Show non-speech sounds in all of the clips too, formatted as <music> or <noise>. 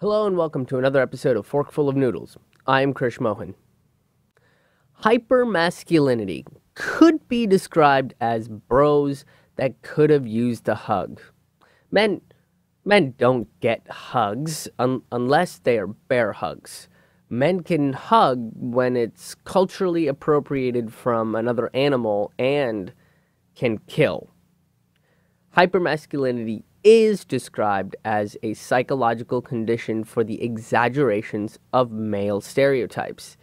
Hello and welcome to another episode of Forkful of Noodles. I'm Krish Mohan. Hypermasculinity could be described as bros that could have used a hug. Men men don't get hugs un- unless they are bear hugs. Men can hug when it's culturally appropriated from another animal and can kill. Hypermasculinity is described as a psychological condition for the exaggerations of male stereotypes.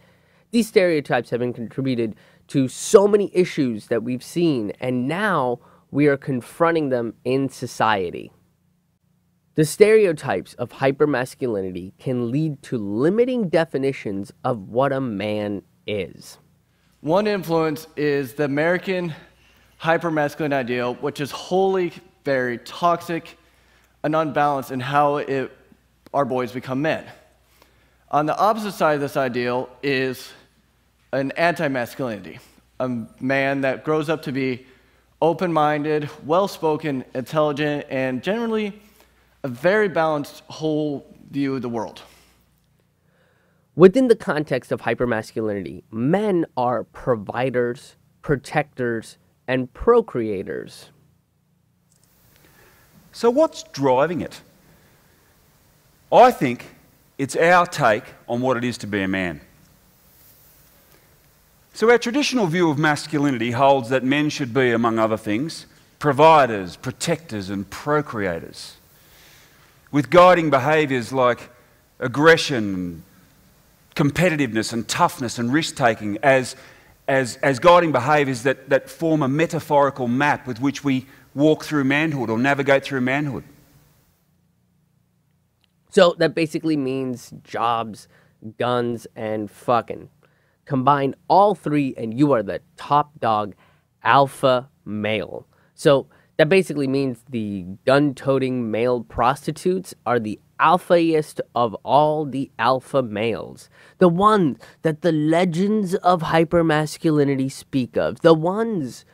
These stereotypes have been contributed to so many issues that we've seen, and now we are confronting them in society. The stereotypes of hypermasculinity can lead to limiting definitions of what a man is. One influence is the American hypermasculine ideal, which is wholly very toxic and unbalanced in how it, our boys become men. On the opposite side of this ideal is an anti masculinity, a man that grows up to be open minded, well spoken, intelligent, and generally a very balanced whole view of the world. Within the context of hypermasculinity, men are providers, protectors, and procreators. So, what's driving it? I think it's our take on what it is to be a man. So, our traditional view of masculinity holds that men should be, among other things, providers, protectors, and procreators, with guiding behaviours like aggression, competitiveness, and toughness and risk taking as, as, as guiding behaviours that, that form a metaphorical map with which we walk through manhood or navigate through manhood. So that basically means jobs, guns, and fucking. Combine all three, and you are the top dog alpha male. So that basically means the gun toting male prostitutes are the alphaiest of all the alpha males. The ones that the legends of hypermasculinity speak of. The ones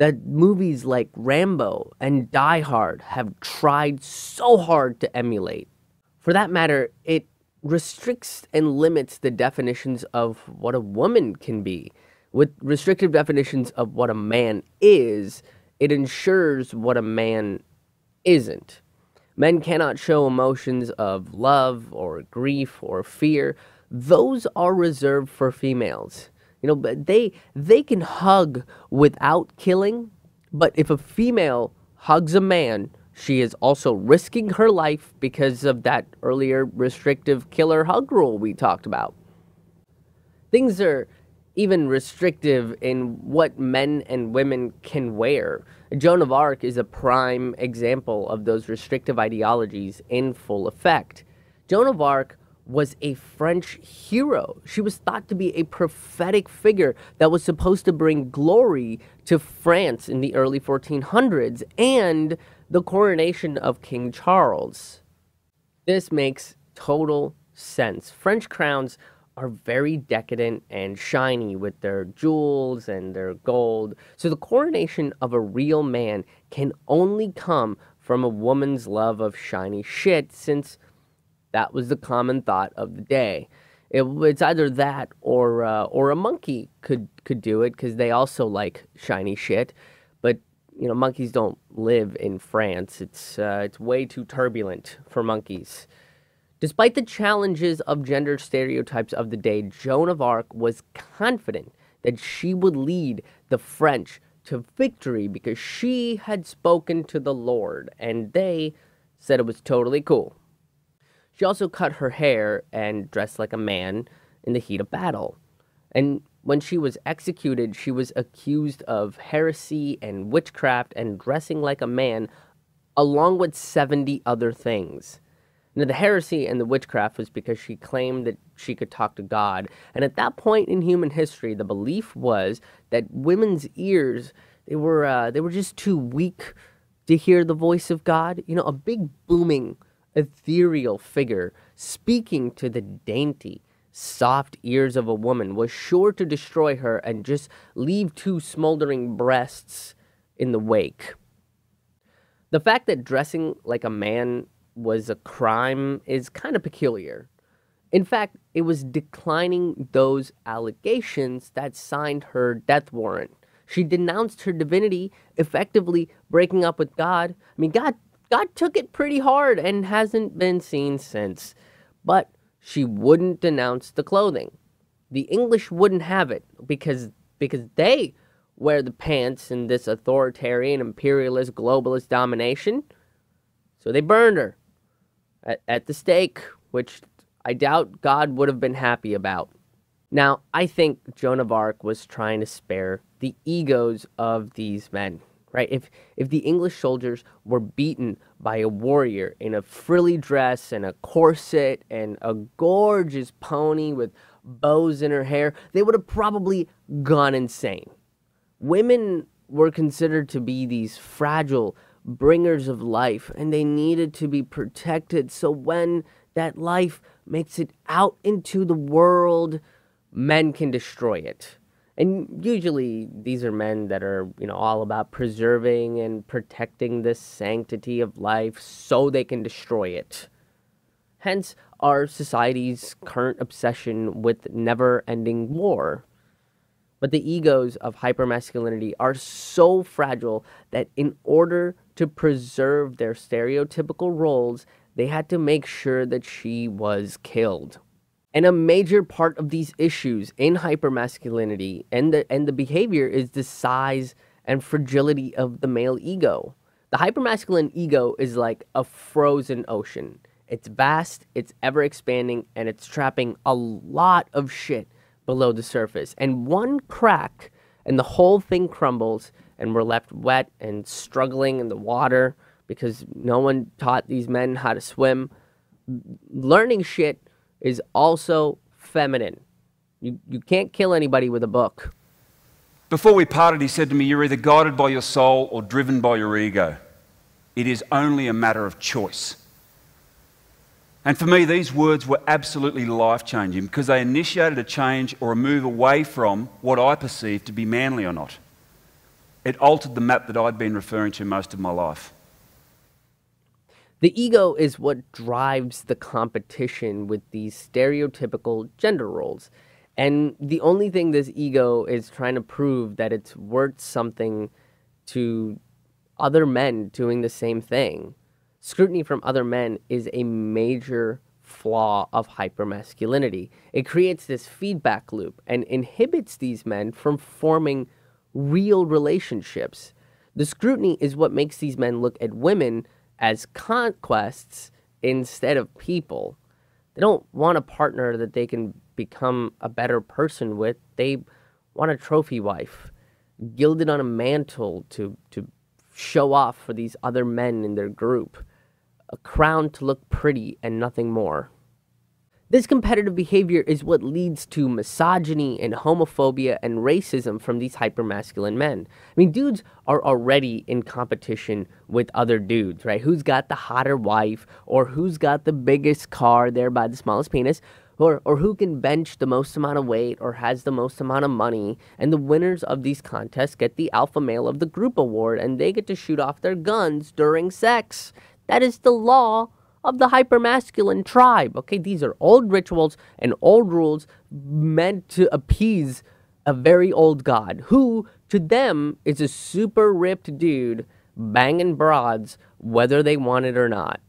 that movies like Rambo and Die Hard have tried so hard to emulate. For that matter, it restricts and limits the definitions of what a woman can be. With restrictive definitions of what a man is, it ensures what a man isn't. Men cannot show emotions of love or grief or fear. Those are reserved for females. You know, but they they can hug without killing, but if a female hugs a man, she is also risking her life because of that earlier restrictive killer hug rule we talked about. Things are even restrictive in what men and women can wear. Joan of Arc is a prime example of those restrictive ideologies in full effect. Joan of Arc was a French hero. She was thought to be a prophetic figure that was supposed to bring glory to France in the early 1400s and the coronation of King Charles. This makes total sense. French crowns are very decadent and shiny with their jewels and their gold. So the coronation of a real man can only come from a woman's love of shiny shit since that was the common thought of the day. It, it's either that or uh, or a monkey could could do it because they also like shiny shit. But you know, monkeys don't live in France. It's uh, it's way too turbulent for monkeys. Despite the challenges of gender stereotypes of the day, Joan of Arc was confident that she would lead the French to victory because she had spoken to the Lord, and they said it was totally cool. She also cut her hair and dressed like a man in the heat of battle. And when she was executed, she was accused of heresy and witchcraft and dressing like a man, along with 70 other things. Now, the heresy and the witchcraft was because she claimed that she could talk to God. And at that point in human history, the belief was that women's ears they were uh, they were just too weak to hear the voice of God. You know, a big booming ethereal figure speaking to the dainty, soft ears of a woman was sure to destroy her and just leave two smoldering breasts in the wake. The fact that dressing like a man was a crime is kind of peculiar. In fact, it was declining those allegations that signed her death warrant. She denounced her divinity, effectively breaking up with God. I mean, God God took it pretty hard and hasn't been seen since. But she wouldn't denounce the clothing. The English wouldn't have it because because they wear the pants in this authoritarian, imperialist, globalist domination. So they burned her at, at the stake, which I doubt God would have been happy about. Now, I think Joan of Arc was trying to spare the egos of these men, right? If if the English soldiers were beaten by a warrior in a frilly dress and a corset and a gorgeous pony with bows in her hair, they would have probably gone insane. Women were considered to be these fragile bringers of life and they needed to be protected so when that life makes it out into the world, men can destroy it. And usually these are men that are, you know, all about preserving and protecting the sanctity of life so they can destroy it. Hence our society's current obsession with never-ending war. But the egos of hypermasculinity are so fragile that in order to preserve their stereotypical roles, they had to make sure that she was killed. And a major part of these issues in hypermasculinity and the and the behavior is the size and fragility of the male ego. The hypermasculine ego is like a frozen ocean. It's vast, it's ever expanding, and it's trapping a lot of shit below the surface. And one crack and the whole thing crumbles and we're left wet and struggling in the water because no one taught these men how to swim. Learning shit is also feminine. You, you can't kill anybody with a book. Before we parted, he said to me, You're either guided by your soul or driven by your ego. It is only a matter of choice. And for me, these words were absolutely life changing because they initiated a change or a move away from what I perceived to be manly or not. It altered the map that I'd been referring to most of my life. The ego is what drives the competition with these stereotypical gender roles. And the only thing this ego is trying to prove that it's worth something to other men doing the same thing scrutiny from other men is a major flaw of hypermasculinity. It creates this feedback loop and inhibits these men from forming real relationships. The scrutiny is what makes these men look at women as conquests instead of people. They don't want a partner that they can become a better person with. They want a trophy wife, gilded on a mantle to, to show off for these other men in their group a crown to look pretty and nothing more. This competitive behavior is what leads to misogyny and homophobia and racism from these hypermasculine men. I mean, dudes are already in competition with other dudes, right? Who's got the hotter wife, or who's got the biggest car, thereby the smallest penis, or, or who can bench the most amount of weight or has the most amount of money. And the winners of these contests get the Alpha Male of the Group award, and they get to shoot off their guns during sex. That is the law of the hypermasculine tribe. Okay, these are old rituals and old rules meant to appease a very old god who, to them, is a super ripped dude banging broads whether they want it or not.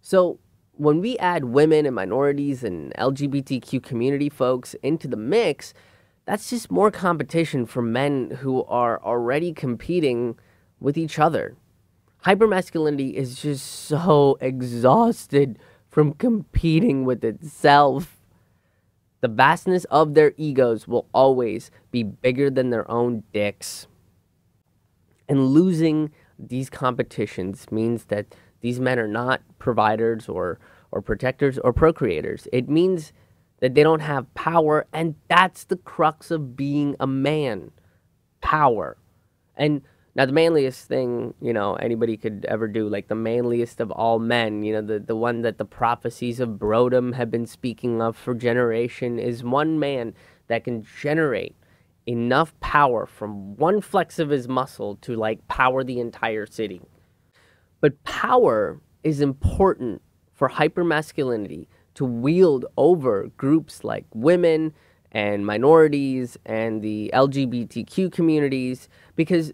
So, when we add women and minorities and LGBTQ community folks into the mix, that's just more competition for men who are already competing with each other hypermasculinity is just so exhausted from competing with itself. The vastness of their egos will always be bigger than their own dicks. And losing these competitions means that these men are not providers or, or protectors or procreators. It means that they don't have power, and that's the crux of being a man power. And now, the manliest thing, you know, anybody could ever do, like the manliest of all men, you know, the, the one that the prophecies of Brodom have been speaking of for generation, is one man that can generate enough power from one flex of his muscle to like power the entire city. But power is important for hypermasculinity to wield over groups like women and minorities and the LGBTQ communities because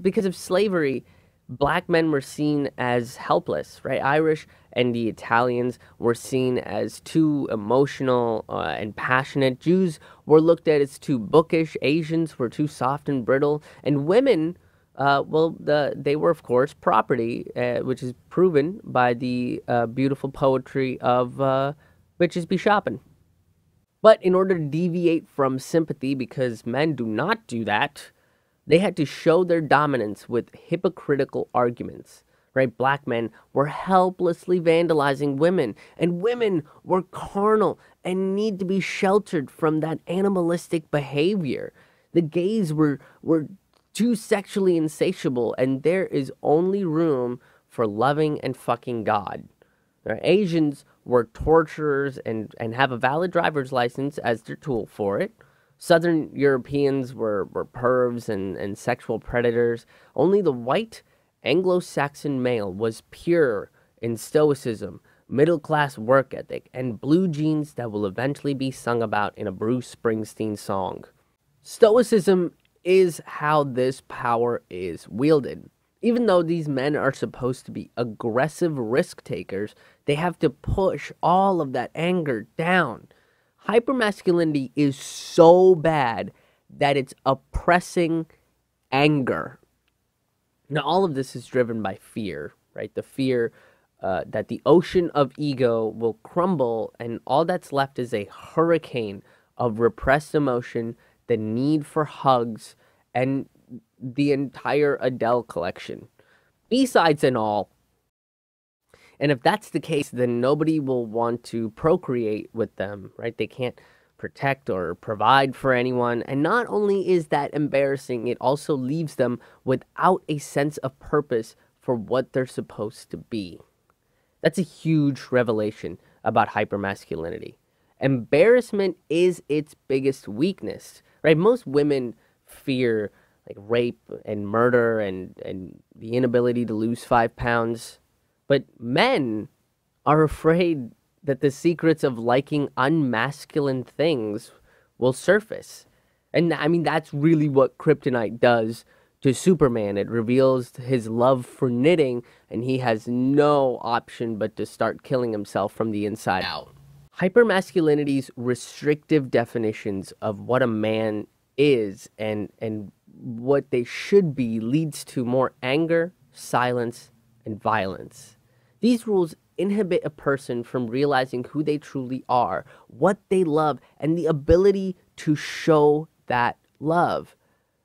because of slavery black men were seen as helpless right? Irish and the Italians were seen as too emotional uh, and passionate. Jews were looked at as too bookish. Asians were too soft and brittle. And women uh, well, the, they were, of course, property, uh, which is proven by the uh, beautiful poetry of uh, Bitches Be Shopping. But in order to deviate from sympathy, because men do not do that, they had to show their dominance with hypocritical arguments. Right? Black men were helplessly vandalizing women, and women were carnal and need to be sheltered from that animalistic behavior. The gays were, were too sexually insatiable, and there is only room for loving and fucking God. Asians were torturers and, and have a valid driver's license as their tool for it. Southern Europeans were, were pervs and, and sexual predators. Only the white Anglo Saxon male was pure in stoicism, middle class work ethic, and blue jeans that will eventually be sung about in a Bruce Springsteen song. Stoicism is how this power is wielded. Even though these men are supposed to be aggressive risk takers, they have to push all of that anger down. Hypermasculinity is so bad that it's oppressing anger. Now, all of this is driven by fear, right? The fear uh, that the ocean of ego will crumble, and all that's left is a hurricane of repressed emotion the need for hugs, and the entire Adele collection. B-sides and all. And if that's the case, then nobody will want to procreate with them, right? They can't protect or provide for anyone. And not only is that embarrassing, it also leaves them without a sense of purpose for what they're supposed to be. That's a huge revelation about hypermasculinity. Embarrassment is its biggest weakness right? Most women fear like rape and murder and, and the inability to lose five pounds. But men are afraid that the secrets of liking unmasculine things will surface. And I mean, that's really what kryptonite does to Superman. It reveals his love for knitting, and he has no option but to start killing himself from the inside out. Hypermasculinity's restrictive definitions of what a man is and and what they should be leads to more anger, silence, and violence. These rules inhibit a person from realizing who they truly are, what they love, and the ability to show that love.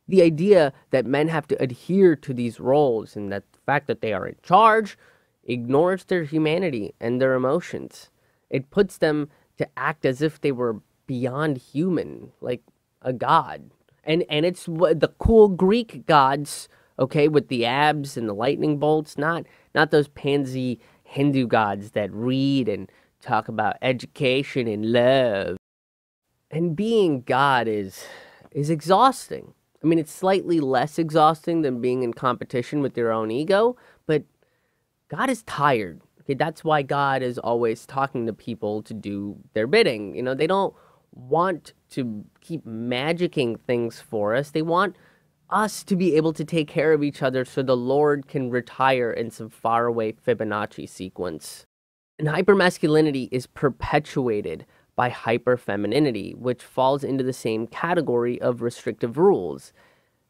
The idea that men have to adhere to these roles and that the fact that they are in charge ignores their humanity and their emotions. It puts them to act as if they were beyond human, like a god. And and it's the cool Greek gods, okay, with the abs and the lightning bolts, not not those pansy Hindu gods that read and talk about education and love. And being God is is exhausting. I mean, it's slightly less exhausting than being in competition with your own ego, but God is tired. Okay, that's why God is always talking to people to do their bidding. You know, they don't want to keep magicking things for us. They want us to be able to take care of each other so the Lord can retire in some faraway Fibonacci sequence. And hypermasculinity is perpetuated by hyperfemininity, which falls into the same category of restrictive rules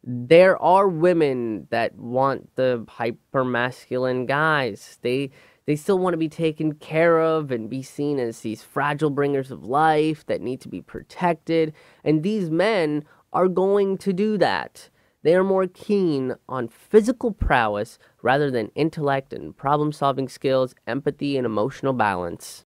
there are women that want the hyper masculine guys. They they still want to be taken care of and be seen as these fragile bringers of life that need to be protected. And these men are going to do that. They are more keen on physical prowess rather than intellect and problem solving skills, empathy, and emotional balance.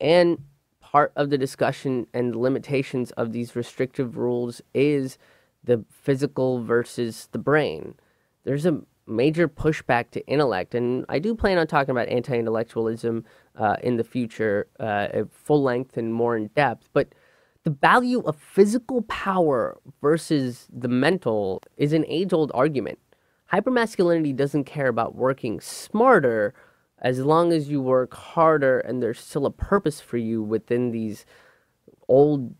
And part of the discussion and limitations of these restrictive rules is the physical versus the brain. There's a major pushback to intellect, and I do plan on talking about anti intellectualism uh, in the future, uh, full length and more in depth. But the value of physical power versus the mental is an age old argument. Hypermasculinity doesn't care about working smarter as long as you work harder and there's still a purpose for you within these old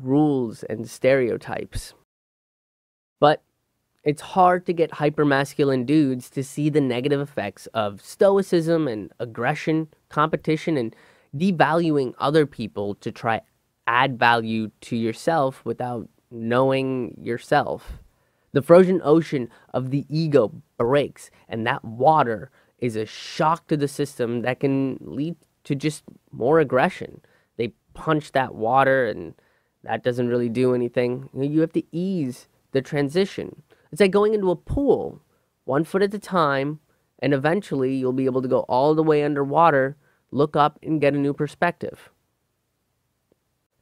rules and stereotypes. But it's hard to get hypermasculine dudes to see the negative effects of stoicism and aggression, competition, and devaluing other people to try add value to yourself without knowing yourself. The frozen ocean of the ego breaks, and that water is a shock to the system that can lead to just more aggression. They punch that water, and that doesn't really do anything. You have to ease the transition. It's like going into a pool, one foot at a time, and eventually you'll be able to go all the way underwater, look up, and get a new perspective.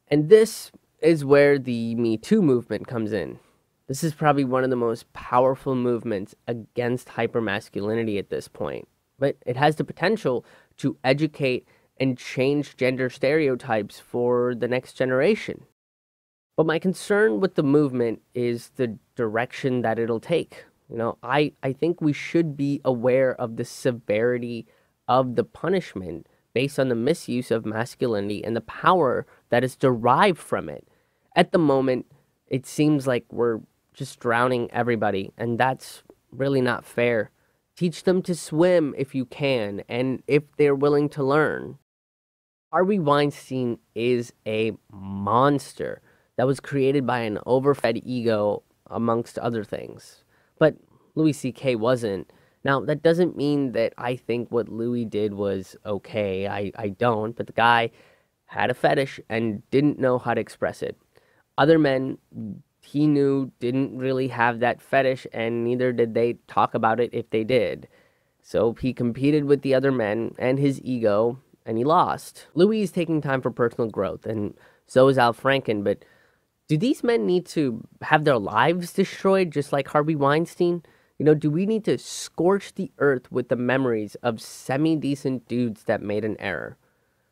And this is where the Me Too movement comes in. This is probably one of the most powerful movements against hypermasculinity at this point, but it has the potential to educate and change gender stereotypes for the next generation. But my concern with the movement is the direction that it'll take. You know, I, I think we should be aware of the severity of the punishment based on the misuse of masculinity and the power that is derived from it. At the moment, it seems like we're just drowning everybody, and that's really not fair. Teach them to swim if you can, and if they're willing to learn. Harvey Weinstein is a monster that was created by an overfed ego, amongst other things. But Louis C.K. wasn't. Now, that doesn't mean that I think what Louis did was okay. I, I don't, but the guy had a fetish and didn't know how to express it. Other men he knew didn't really have that fetish, and neither did they talk about it if they did. So he competed with the other men and his ego, and he lost. Louis is taking time for personal growth, and so is Al Franken, but do these men need to have their lives destroyed just like Harvey Weinstein? You know, do we need to scorch the earth with the memories of semi decent dudes that made an error?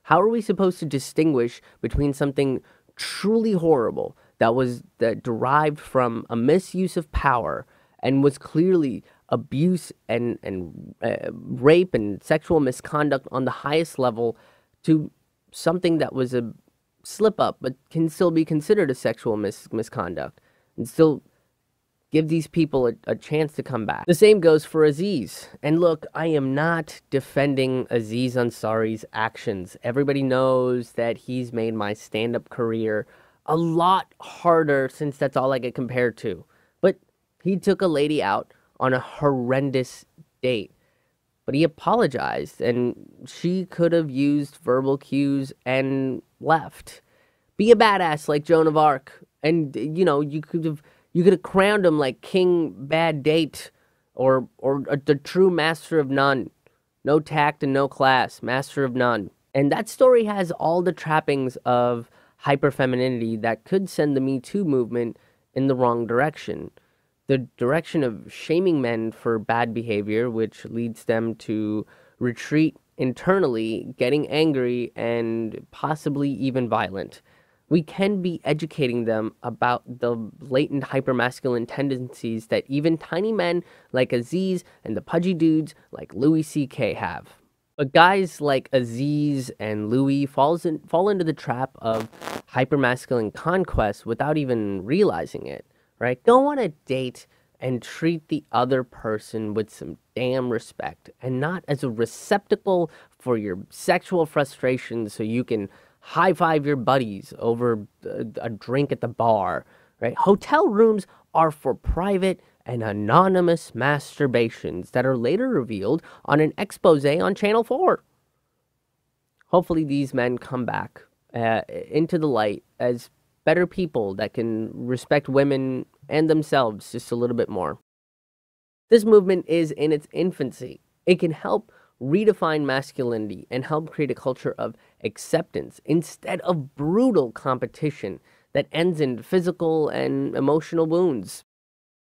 How are we supposed to distinguish between something truly horrible that was that derived from a misuse of power and was clearly abuse and and uh, rape and sexual misconduct on the highest level to something that was a slip up but can still be considered a sexual mis- misconduct and still give these people a, a, chance to come back. The same goes for Aziz. And look, I am not defending Aziz Ansari's actions. Everybody knows that he's made my stand up career a lot harder since that's all I get compared to. But he took a lady out on a horrendous date. But he apologized, and she could have used verbal cues and left. Be a badass like Joan of Arc, and you know you could have you could have crowned him like King Bad Date, or or the true master of none. No tact and no class, master of none. And that story has all the trappings of hyperfemininity that could send the Me Too movement in the wrong direction. The direction of shaming men for bad behavior, which leads them to retreat internally, getting angry, and possibly even violent. We can be educating them about the latent hypermasculine tendencies that even tiny men like Aziz and the pudgy dudes like Louis C.K. have. But guys like Aziz and Louis falls in, fall into the trap of hypermasculine conquest without even realizing it, right? Go on a date and treat the other person with some damn respect and not as a receptacle for your sexual frustrations so you can high five your buddies over a, a drink at the bar, right? Hotel rooms are for private and anonymous masturbations that are later revealed on an expose on Channel 4. Hopefully, these men come back uh, into the light as better people that can respect women and themselves just a little bit more. This movement is in its infancy. It can help redefine masculinity and help create a culture of acceptance instead of brutal competition that ends in physical and emotional wounds.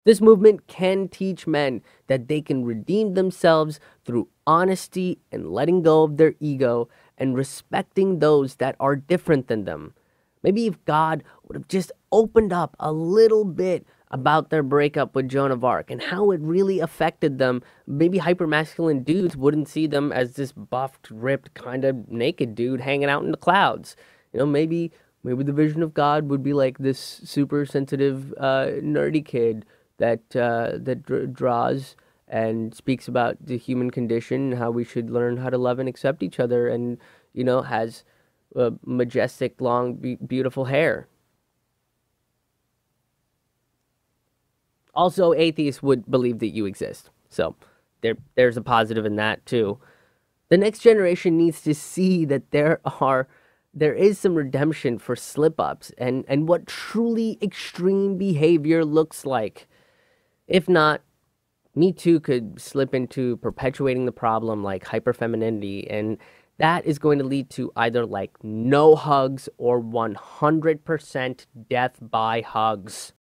This movement can teach men that they can redeem themselves through honesty and letting go of their ego and respecting those that are different than them. Maybe if God would have just opened up a little bit about their breakup with Joan of Arc and how it really affected them. Maybe hypermasculine dudes wouldn't see them as this buffed, ripped, kind of naked dude hanging out in the clouds. You know, maybe maybe the vision of God would be like this super sensitive, uh, nerdy kid that uh, that dr- draws and speaks about the human condition, and how we should learn how to love and accept each other, and you know has uh, majestic, long, be- beautiful hair. Also, atheists would believe that you exist. So there, there's a positive in that too. The next generation needs to see that there are there is some redemption for slip ups and, and what truly extreme behavior looks like. If not, Me Too could slip into perpetuating the problem like hyperfemininity, and that is going to lead to either like no hugs or 100% death by hugs.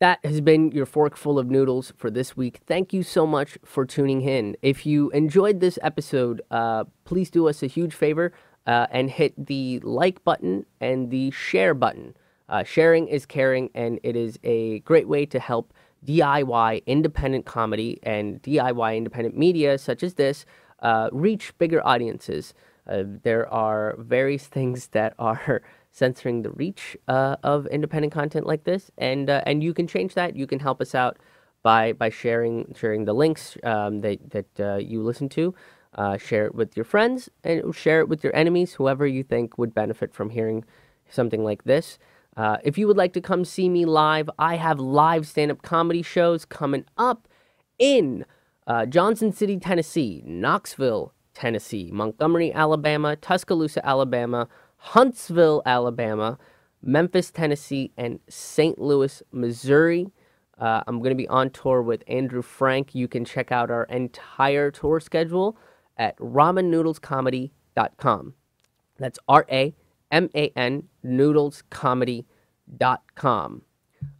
That has been your forkful of noodles for this week. Thank you so much for tuning in. If you enjoyed this episode, uh, please do us a huge favor uh, and hit the like button and the share button. Uh, sharing is caring, and it is a great way to help DIY independent comedy and DIY independent media such as this uh, reach bigger audiences. Uh, there are various <laughs> things that are censoring the reach uh, of independent content like this, and uh, and you can change that. You can help us out by by sharing sharing the links um, that that uh, you listen to. Uh, share it with your friends and share it with your enemies, whoever you think would benefit from hearing something like this. Uh, if you would like to come see me live, I have live stand up comedy shows coming up in uh, Johnson City, Tennessee, Knoxville, Tennessee, Montgomery, Alabama, Tuscaloosa, Alabama, Huntsville, Alabama, Memphis, Tennessee, and St. Louis, Missouri. Uh, I'm going to be on tour with Andrew Frank. You can check out our entire tour schedule at ramannoodlescomedy.com. That's R A M A N noodlescomedy.com.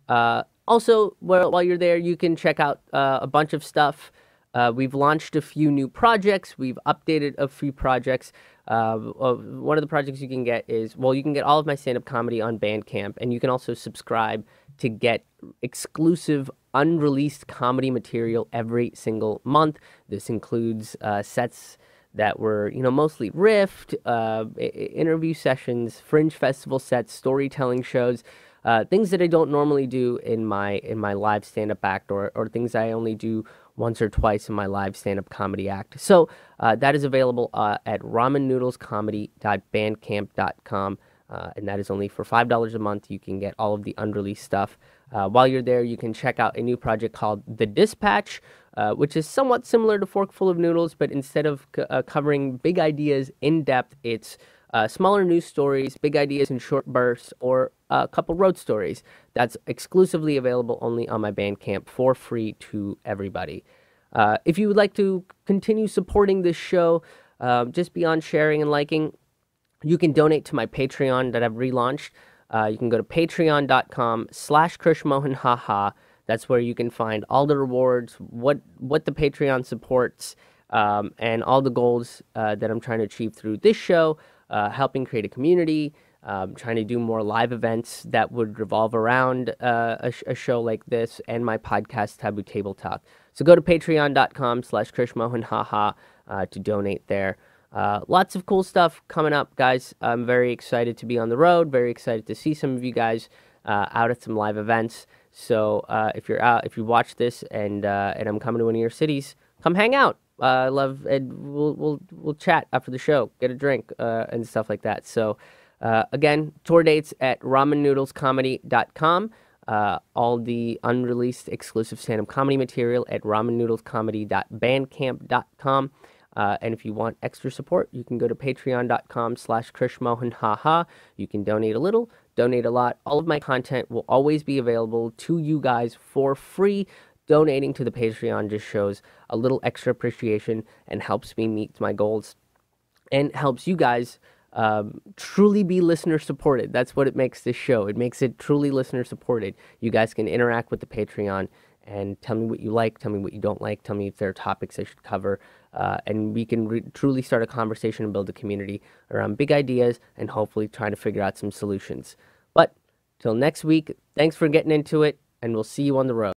Uh, also, while, while you're there, you can check out uh, a bunch of stuff. Uh, we've launched a few new projects. We've updated a few projects. Uh, one of the projects you can get is well, you can get all of my stand up comedy on Bandcamp, and you can also subscribe to get exclusive, unreleased comedy material every single month. This includes uh, sets that were, you know, mostly riffed, uh, interview sessions, fringe festival sets, storytelling shows. Uh, things that I don't normally do in my in my live stand up act or, or things I only do once or twice in my live stand up comedy act. So uh, that is available uh, at ramannoodlescomedy.bandcamp.com. Uh, and that is only for $5 a month. You can get all of the unreleased stuff. Uh, while you're there, you can check out a new project called The Dispatch, uh, which is somewhat similar to Forkful of Noodles, but instead of c- uh, covering big ideas in depth, it's uh, smaller news stories, big ideas in short bursts, or a couple road stories. That's exclusively available only on my Bandcamp for free to everybody. Uh, if you would like to continue supporting this show, uh, just beyond sharing and liking, you can donate to my Patreon that I've relaunched. Uh, you can go to patreon.com slash krishmohanhaha. That's where you can find all the rewards, what, what the Patreon supports, um, and all the goals uh, that I'm trying to achieve through this show, uh, helping create a community, um, trying to do more live events that would revolve around uh, a, sh- a, show like this and my podcast, Taboo Table Talk. So go to patreon.com slash krishmohanhaha uh, to donate there. Uh, lots of cool stuff coming up, guys. I'm very excited to be on the road, very excited to see some of you guys uh, out at some live events. So uh, if you're out, if you watch this and, uh, and I'm coming to one of your cities, come hang out. I love, and we'll, we'll, we'll chat after the show, get a drink and stuff like that. So, uh, again, tour dates at ramannoodlescomedy.com. Uh, all the unreleased exclusive stand-up comedy material at ramannoodlescomedy.bandcamp.com. Uh, and if you want extra support, you can go to patreon.com slash krishmohanhaha. You can donate a little, donate a lot. All of my content will always be available to you guys for free. Donating to the Patreon just shows a little extra appreciation and helps me meet my goals and helps you guys um, truly be listener supported. That's what it makes this show. It makes it truly listener supported. You guys can interact with the Patreon and tell me what you like, tell me what you don't like, tell me if there are topics I should cover, uh, and we can re- truly start a conversation and build a community around big ideas and hopefully trying to figure out some solutions. But Till next week, thanks for getting into it, and we'll see you on the road.